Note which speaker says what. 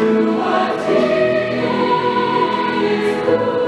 Speaker 1: You. are